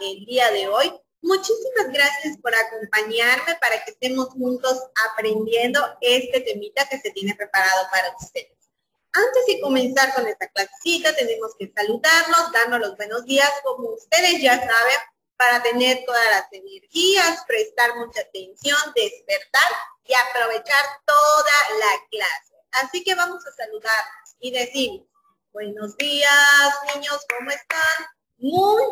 el día de hoy. Muchísimas gracias por acompañarme para que estemos juntos aprendiendo este temita que se tiene preparado para ustedes. Antes de comenzar con esta clasecita, tenemos que saludarnos, darnos los buenos días, como ustedes ya saben, para tener todas las energías, prestar mucha atención, despertar y aprovechar toda la clase. Así que vamos a saludarnos y decir, buenos días niños, ¿cómo están? Muy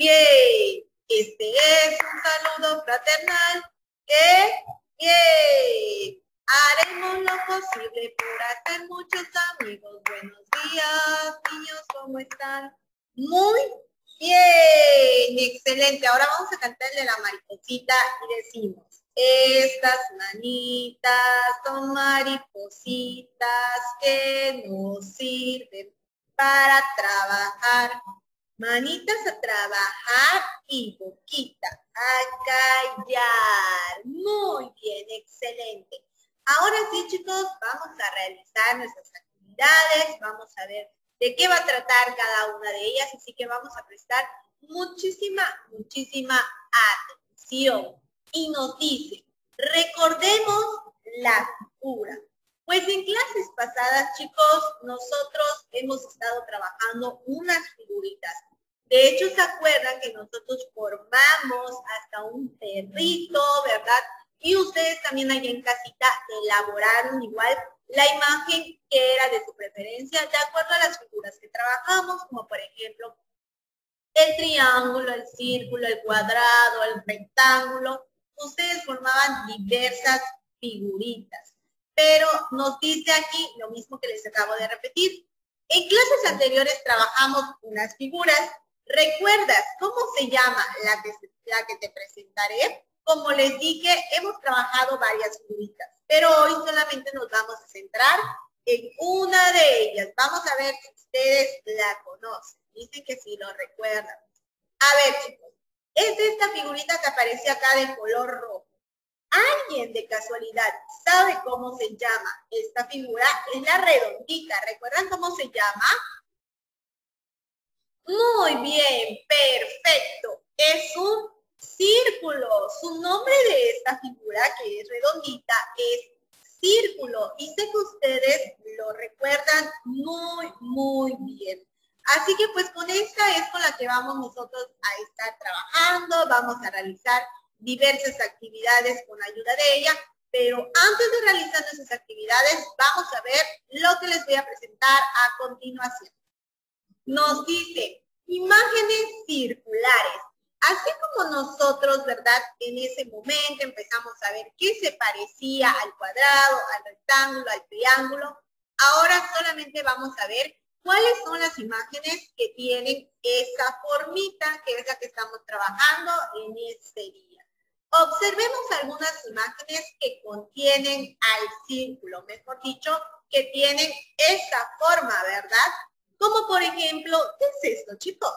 bien. Este es un saludo fraternal. ¡Qué bien! Haremos lo posible por hacer muchos amigos. Buenos días, niños, ¿cómo están? Muy bien, excelente. Ahora vamos a cantarle la mariposita y decimos, estas manitas son maripositas que nos sirven para trabajar. Manitas a trabajar y boquita a callar. Muy bien, excelente. Ahora sí, chicos, vamos a realizar nuestras actividades. Vamos a ver de qué va a tratar cada una de ellas. Así que vamos a prestar muchísima, muchísima atención y nos dice, recordemos la figura. Pues en clases pasadas, chicos, nosotros hemos estado trabajando unas figuritas. De hecho, ¿se acuerdan que nosotros formamos hasta un perrito, verdad? Y ustedes también allá en casita elaboraron igual la imagen que era de su preferencia, de acuerdo a las figuras que trabajamos, como por ejemplo el triángulo, el círculo, el cuadrado, el rectángulo, ustedes formaban diversas figuritas. Pero nos dice aquí lo mismo que les acabo de repetir. En clases anteriores trabajamos unas figuras. ¿Recuerdas cómo se llama la que, te presentaré? Como les dije, hemos trabajado varias figuritas, pero hoy solamente nos vamos a centrar en una de ellas. Vamos a ver si ustedes la conocen. Dicen que sí lo recuerdan. A ver, chicos, es esta figurita que aparece acá de color rojo. ¿Alguien de casualidad sabe cómo se llama esta figura? Es la redondita. ¿Recuerdan cómo se llama? Muy bien, perfecto. Es un círculo. Su nombre de esta figura, que es redondita, es círculo. Y sé que ustedes lo recuerdan muy, muy bien. Así que pues con esta es con la que vamos nosotros a estar trabajando, vamos a realizar diversas actividades con ayuda de ella, pero antes de realizar esas actividades vamos a ver lo que les voy a presentar a continuación. Nos dice imágenes circulares. Así como nosotros, ¿verdad? En ese momento empezamos a ver qué se parecía al cuadrado, al rectángulo, al triángulo, ahora solamente vamos a ver ¿Cuáles son las imágenes que tienen esa formita que es la que estamos trabajando en este día? Observemos algunas imágenes que contienen al círculo, mejor dicho, que tienen esa forma, ¿verdad? Como por ejemplo, ¿qué es esto, chicos?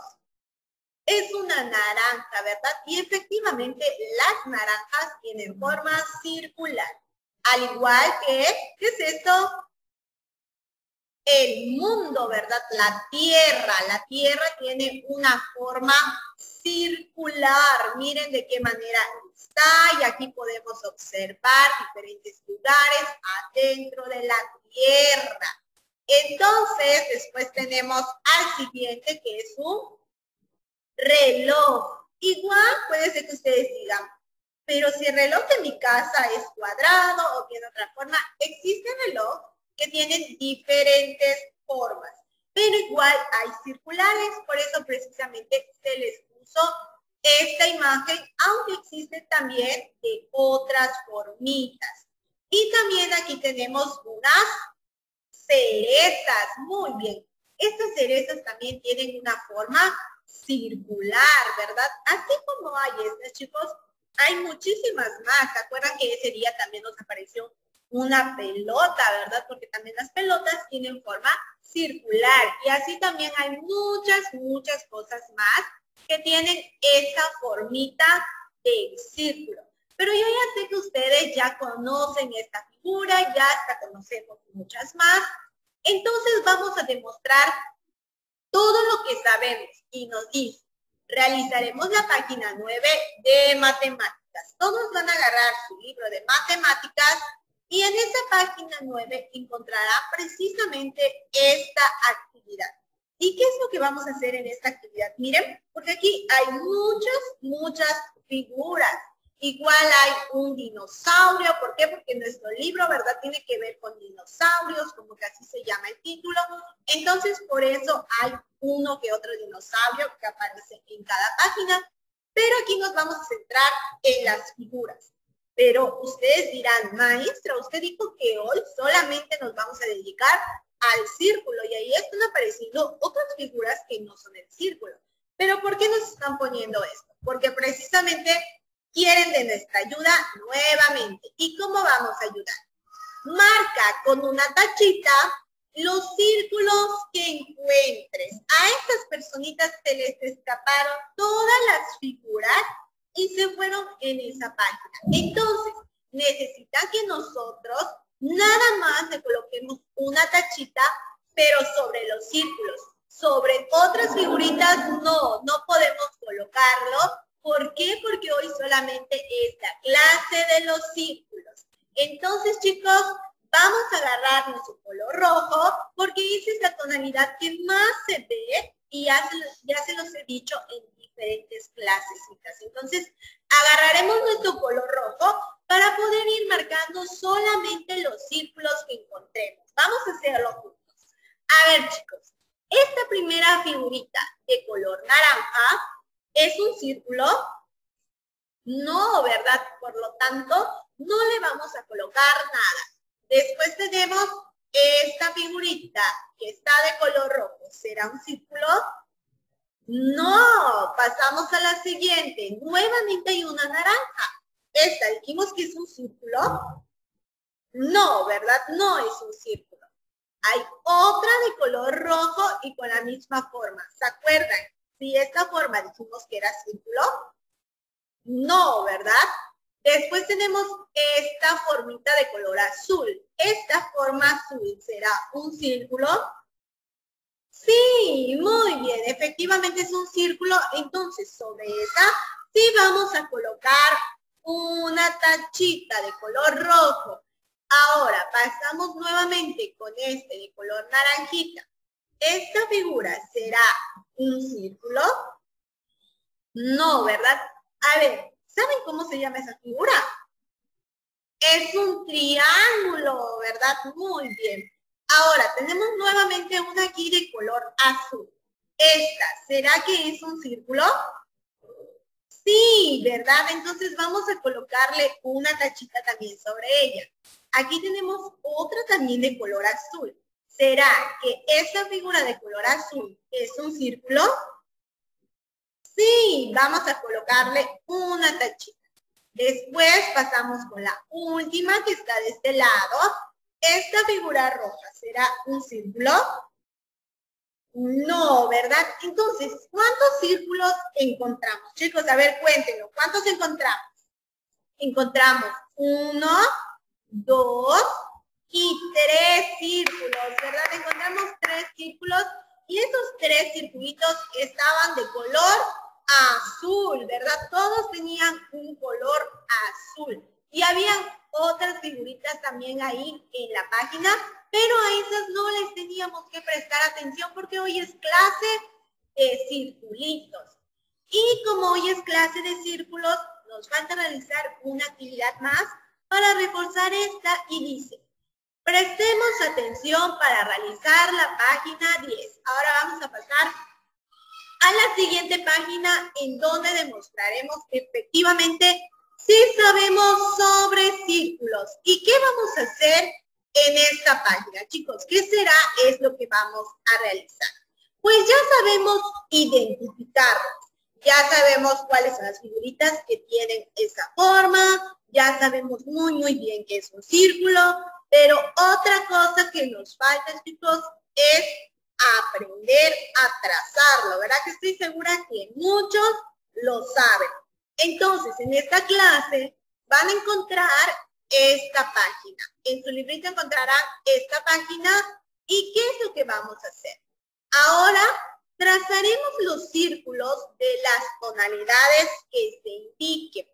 Es una naranja, ¿verdad? Y efectivamente las naranjas tienen forma circular. Al igual que, ¿qué es esto? el mundo, ¿verdad? La tierra, la tierra tiene una forma circular. Miren de qué manera está y aquí podemos observar diferentes lugares adentro de la tierra. Entonces, después tenemos al siguiente que es un reloj. Igual puede ser que ustedes digan, pero si el reloj de mi casa es cuadrado o tiene otra forma, existe reloj que tienen diferentes formas, pero igual hay circulares, por eso precisamente se les puso esta imagen, aunque existen también de otras formitas. Y también aquí tenemos unas cerezas, muy bien. Estas cerezas también tienen una forma circular, ¿verdad? Así como hay estas, chicos, hay muchísimas más. ¿Se acuerdan que ese día también nos apareció una pelota, ¿verdad? Porque también las pelotas tienen forma circular y así también hay muchas, muchas cosas más que tienen esa formita de círculo. Pero yo ya sé que ustedes ya conocen esta figura, ya hasta conocemos muchas más. Entonces vamos a demostrar todo lo que sabemos y nos dice, realizaremos la página 9 de matemáticas. Todos van a agarrar su libro de matemáticas y en esa página 9 encontrará precisamente esta actividad. ¿Y qué es lo que vamos a hacer en esta actividad? Miren, porque aquí hay muchas, muchas figuras. Igual hay un dinosaurio, ¿por qué? Porque nuestro libro, ¿verdad? Tiene que ver con dinosaurios, como que así se llama el título. Entonces, por eso hay uno que otro dinosaurio que aparece en cada página. Pero aquí nos vamos a centrar en las figuras. Pero ustedes dirán, maestra, usted dijo que hoy solamente nos vamos a dedicar al círculo y ahí están apareciendo otras figuras que no son el círculo. Pero ¿por qué nos están poniendo esto? Porque precisamente quieren de nuestra ayuda nuevamente. ¿Y cómo vamos a ayudar? Marca con una tachita los círculos que encuentres. A estas personitas se les escaparon todas las figuras y se fueron en esa página. Entonces, necesitan que nosotros nada más le coloquemos una tachita, pero sobre los círculos. Sobre otras figuritas no, no podemos colocarlo ¿Por qué? Hoy solamente es la clase de los círculos. Entonces, chicos, vamos a agarrar nuestro color rojo porque esa es la tonalidad que más se ve y ya se, ya se los he dicho en diferentes clases. Entonces, agarraremos nuestro color rojo para poder ir marcando solamente los círculos que encontremos. Vamos a hacerlo juntos. A ver, chicos, esta primera figurita de color naranja ¿Es un círculo? No, ¿verdad? Por lo tanto, no le vamos a colocar nada. Después tenemos esta figurita que está de color rojo. ¿Será un círculo? No, pasamos a la siguiente. Nuevamente hay una naranja. Esta, dijimos que es un círculo. No, ¿verdad? No es un círculo. Hay otra de color rojo y con la misma forma. ¿Se acuerdan? Si esta forma dijimos que era círculo, no, ¿verdad? Después tenemos esta formita de color azul. Esta forma azul será un círculo. Sí, muy bien, efectivamente es un círculo. Entonces, sobre esa sí vamos a colocar una tachita de color rojo. Ahora, pasamos nuevamente con este de color naranjita. ¿Esta figura será un círculo? No, ¿verdad? A ver, ¿saben cómo se llama esa figura? Es un triángulo, ¿verdad? Muy bien. Ahora, tenemos nuevamente una aquí de color azul. Esta, ¿será que es un círculo? Sí, ¿verdad? Entonces vamos a colocarle una tachita también sobre ella. Aquí tenemos otra también de color azul. ¿Será que esta figura de color azul es un círculo? Sí, vamos a colocarle una tachita. Después pasamos con la última que está de este lado. ¿Esta figura roja será un círculo? No, ¿verdad? Entonces, ¿cuántos círculos encontramos? Chicos, a ver, cuéntenos, ¿cuántos encontramos? Encontramos uno, dos, y tres círculos, ¿verdad? Encontramos tres círculos y esos tres circulitos estaban de color azul, ¿verdad? Todos tenían un color azul. Y había otras figuritas también ahí en la página, pero a esas no les teníamos que prestar atención porque hoy es clase de circulitos. Y como hoy es clase de círculos, nos falta realizar una actividad más para reforzar esta y dice, Prestemos atención para realizar la página 10. Ahora vamos a pasar a la siguiente página en donde demostraremos que efectivamente sí sabemos sobre círculos. ¿Y qué vamos a hacer en esta página? Chicos, ¿qué será? Es lo que vamos a realizar. Pues ya sabemos identificarlos. Ya sabemos cuáles son las figuritas que tienen esa forma. Ya sabemos muy, muy bien qué es un círculo pero otra cosa que nos falta, chicos, es aprender a trazarlo, ¿verdad? Que estoy segura que muchos lo saben. Entonces, en esta clase van a encontrar esta página. En su librito encontrarán esta página y ¿qué es lo que vamos a hacer? Ahora trazaremos los círculos de las tonalidades que se indiquen.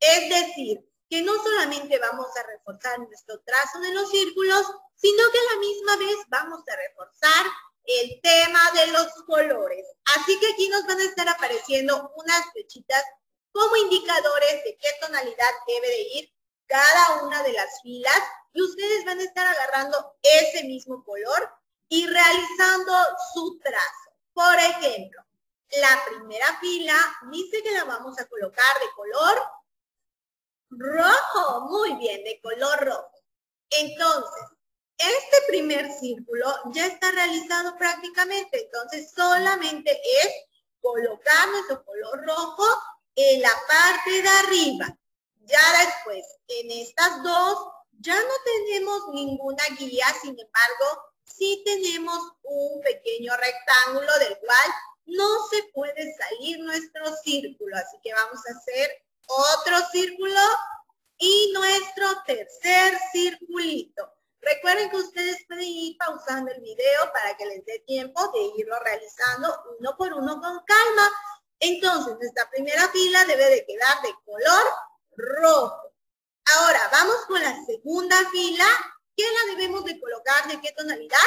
Es decir, que no solamente vamos a reforzar nuestro trazo de los círculos, sino que a la misma vez vamos a reforzar el tema de los colores. Así que aquí nos van a estar apareciendo unas flechitas como indicadores de qué tonalidad debe de ir cada una de las filas y ustedes van a estar agarrando ese mismo color y realizando su trazo. Por ejemplo, la primera fila dice que la vamos a colocar de color rojo. Muy bien, de color rojo. Entonces, este primer círculo ya está realizado prácticamente, entonces solamente es colocar nuestro color rojo en la parte de arriba. Ya después, en estas dos, ya no tenemos ninguna guía, sin embargo, sí tenemos un pequeño rectángulo del cual no se puede salir nuestro círculo. Así que vamos a hacer otro círculo y nuestro tercer circulito. Recuerden que ustedes pueden ir pausando el video para que les dé tiempo de irlo realizando uno por uno con calma. Entonces, nuestra primera fila debe de quedar de color rojo. Ahora, vamos con la segunda fila. ¿Qué la debemos de colocar? ¿De qué tonalidad?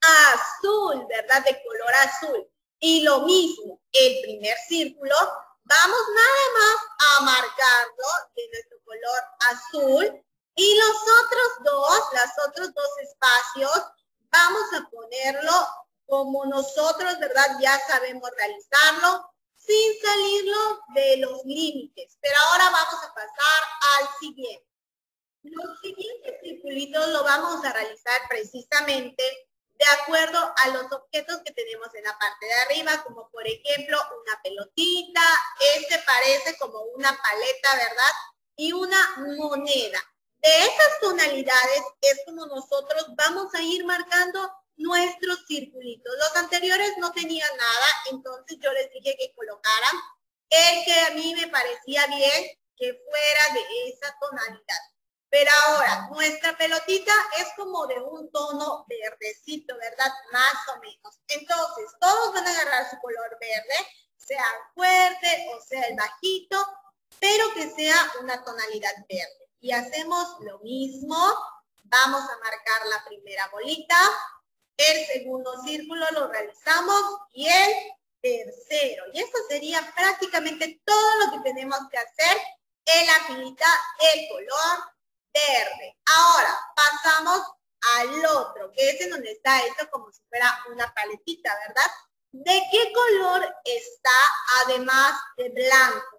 Azul, ¿verdad? De color azul. Y lo mismo, el primer círculo, vamos nada más a marcarlo de nuestro color azul y los otros dos, los otros dos espacios, vamos a ponerlo como nosotros, ¿verdad? Ya sabemos realizarlo sin salirlo de los límites. Pero ahora vamos a pasar al siguiente. Los siguientes circulitos lo vamos a realizar precisamente de acuerdo a los objetos que tenemos en la parte de arriba, como por ejemplo una pelotita, este parece como una paleta, ¿verdad? Y una moneda. De esas tonalidades es como nosotros vamos a ir marcando nuestros circulitos. Los anteriores no tenían nada, entonces yo les dije que colocaran el que a mí me parecía bien que fuera de esa tonalidad. Pero ahora, nuestra pelotita es como de un tono verdecito, ¿verdad? Más o menos. Entonces, todos van a agarrar su color verde, sea fuerte o sea el bajito, pero que sea una tonalidad verde y hacemos lo mismo. Vamos a marcar la primera bolita, el segundo círculo lo realizamos y el tercero. Y esto sería prácticamente todo lo que tenemos que hacer en la filita el color verde. Ahora pasamos al otro, que es en donde está esto como si fuera una paletita, ¿verdad? ¿De qué color está además de blanco?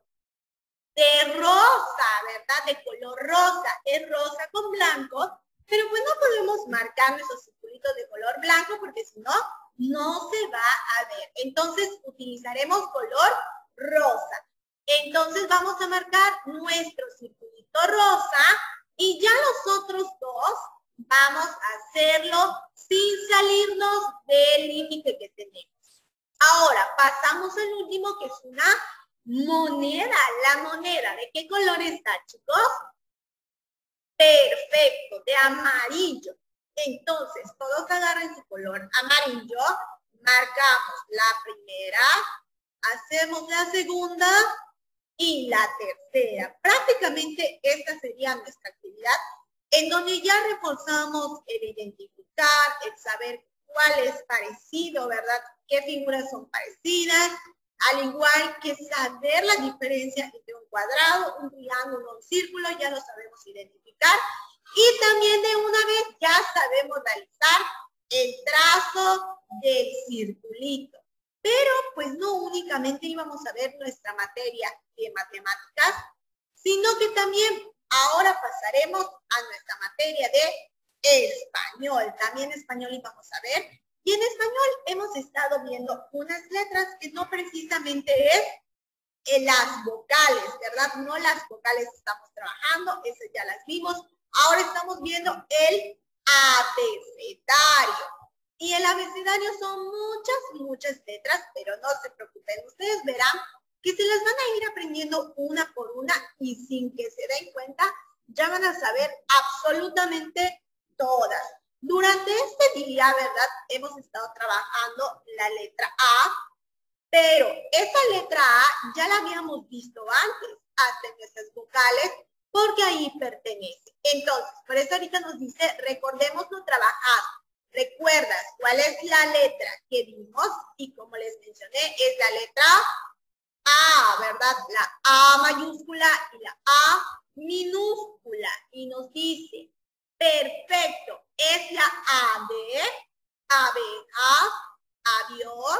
De rosa, ¿verdad? De color rosa, es rosa con blanco, pero pues no podemos marcar nuestros circulitos de color blanco porque si no, no se va a ver. Entonces utilizaremos color rosa. Entonces vamos a marcar nuestro circulito rosa y ya los otros dos vamos a hacerlo sin salirnos del límite que tenemos. Ahora pasamos al último que es una Moneda, la moneda. ¿De qué color está, chicos? Perfecto, de amarillo. Entonces, todos agarren su color amarillo, marcamos la primera, hacemos la segunda y la tercera. Prácticamente esta sería nuestra actividad en donde ya reforzamos el identificar, el saber cuál es parecido, ¿verdad? ¿Qué figuras son parecidas? Al igual que saber la diferencia entre un cuadrado, un triángulo, un círculo, ya lo sabemos identificar. Y también de una vez ya sabemos realizar el trazo del circulito. Pero pues no únicamente íbamos a ver nuestra materia de matemáticas, sino que también ahora pasaremos a nuestra materia de español. También español íbamos a ver y en español hemos estado viendo unas letras que no precisamente es en las vocales, ¿verdad? No las vocales estamos trabajando, esas ya las vimos. Ahora estamos viendo el abecedario. Y el abecedario son muchas, muchas letras, pero no se preocupen. Ustedes verán que se las van a ir aprendiendo una por una y sin que se den cuenta, ya van a saber absolutamente todas. Durante este día, ¿verdad? Hemos estado trabajando la letra A, pero esa letra A ya la habíamos visto antes, nuestras vocales, porque ahí pertenece. Entonces, por eso ahorita nos dice, recordemos no trabajar. ¿Recuerdas cuál es la letra que vimos? Y como les mencioné, es la letra A, ¿verdad? La A mayúscula y la A minúscula. Y nos dice, perfecto, es la A de abeja, avión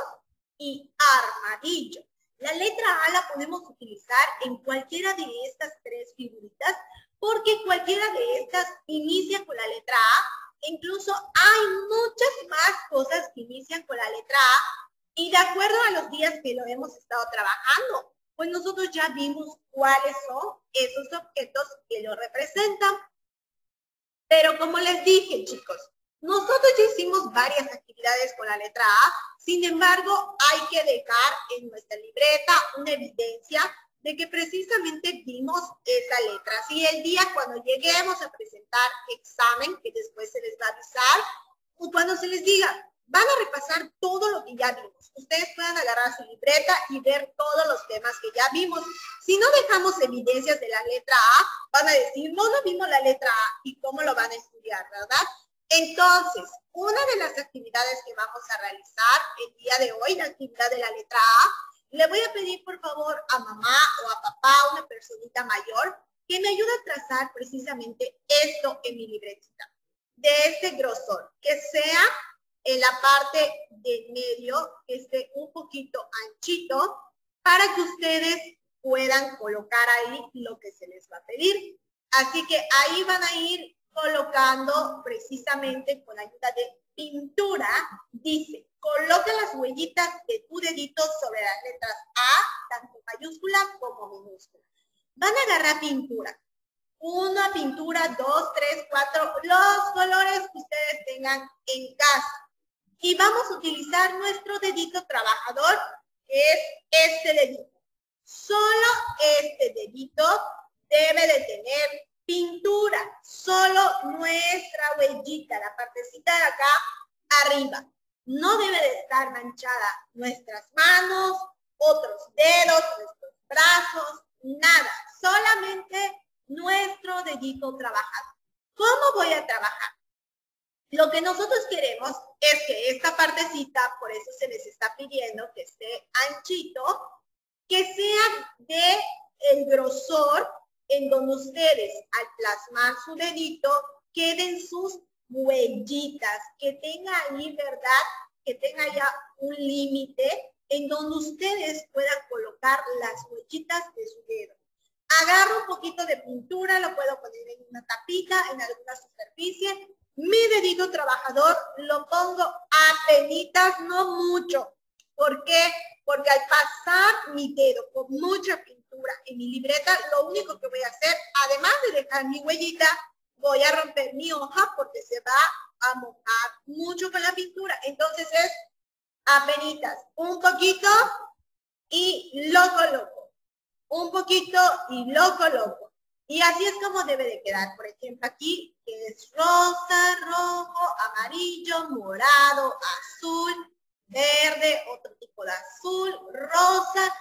y armadillo. La letra A la podemos utilizar en cualquiera de estas tres figuritas porque cualquiera de estas inicia con la letra A. Incluso hay muchas más cosas que inician con la letra A y de acuerdo a los días que lo hemos estado trabajando, pues nosotros ya vimos cuáles son esos objetos que lo representan. Pero como les dije, chicos, nosotros ya hicimos varias actividades con la letra A, sin embargo, hay que dejar en nuestra libreta una evidencia de que precisamente vimos esa letra. Si el día cuando lleguemos a presentar examen, que después se les va a avisar, o cuando se les diga, van a repasar todo lo que ya vimos. Ustedes pueden agarrar su libreta y ver todos los temas que ya vimos. Si no dejamos evidencias de la letra A, van a decir, no, no vimos la letra A y cómo lo van a estudiar, ¿verdad? Entonces, una de las actividades que vamos a realizar el día de hoy, la actividad de la letra A, le voy a pedir por favor a mamá o a papá, una personita mayor, que me ayude a trazar precisamente esto en mi libretita, de este grosor, que sea en la parte del medio, que esté un poquito anchito, para que ustedes puedan colocar ahí lo que se les va a pedir. Así que ahí van a ir colocando precisamente con ayuda de pintura, dice, coloca las huellitas de tu dedito sobre las letras A, tanto mayúscula como minúscula. Van a agarrar pintura. Una pintura, dos, tres, cuatro, los colores que ustedes tengan en casa. Y vamos a utilizar nuestro dedito trabajador, que es este dedito. Solo este dedito debe de tener Pintura, solo nuestra huellita, la partecita de acá arriba. No debe de estar manchada nuestras manos, otros dedos, nuestros brazos, nada. Solamente nuestro dedito trabajado. ¿Cómo voy a trabajar? Lo que nosotros queremos es que esta partecita, por eso se les está pidiendo que esté anchito, que sea de el grosor en donde ustedes al plasmar su dedito queden sus huellitas, que tenga ahí, ¿verdad? Que tenga ya un límite en donde ustedes puedan colocar las huellitas de su dedo. Agarro un poquito de pintura, lo puedo poner en una tapita, en alguna superficie. Mi dedito trabajador lo pongo a penitas, no mucho. ¿Por qué? Porque al pasar mi dedo con mucha pintura, en mi libreta, lo único que voy a hacer, además de dejar mi huellita, voy a romper mi hoja porque se va a mojar mucho con la pintura. Entonces es apenitas, un poquito y lo coloco. Un poquito y lo coloco. Y así es como debe de quedar. Por ejemplo, aquí que es rosa, rojo, amarillo, morado, azul, verde, otro tipo de azul, rosa,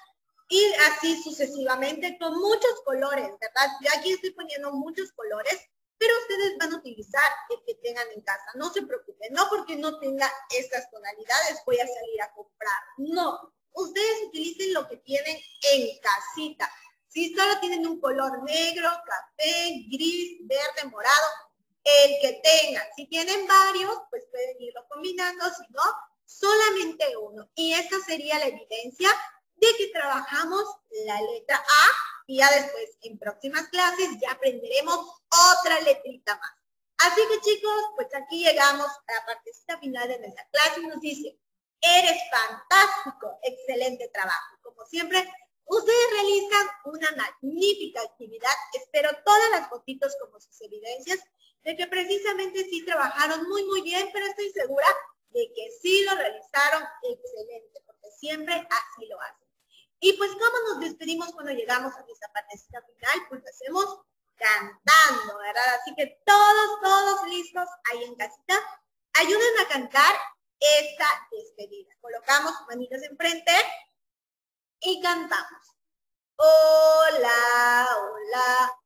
y así sucesivamente con muchos colores, ¿verdad? Yo aquí estoy poniendo muchos colores, pero ustedes van a utilizar el que tengan en casa. No se preocupen, no porque no tenga estas tonalidades voy a salir a comprar. No, ustedes utilicen lo que tienen en casita. Si solo tienen un color negro, café, gris, verde, morado, el que tengan. Si tienen varios, pues pueden irlo combinando, si no, solamente uno. Y esta sería la evidencia de que trabajamos la letra A y ya después en próximas clases ya aprenderemos otra letrita más. Así que chicos, pues aquí llegamos a la partecita final de nuestra clase y nos dice, eres fantástico, excelente trabajo. Como siempre, ustedes realizan una magnífica actividad. Espero todas las fotitos como sus evidencias de que precisamente sí trabajaron muy, muy bien, pero estoy segura de que sí lo realizaron excelente, porque siempre así lo hacen. Y pues, ¿cómo nos despedimos cuando llegamos a nuestra partecita final? Pues hacemos cantando, ¿verdad? Así que todos, todos listos ahí en casita Ayúdenme a cantar esta despedida. Colocamos manitas enfrente y cantamos. Hola, hola,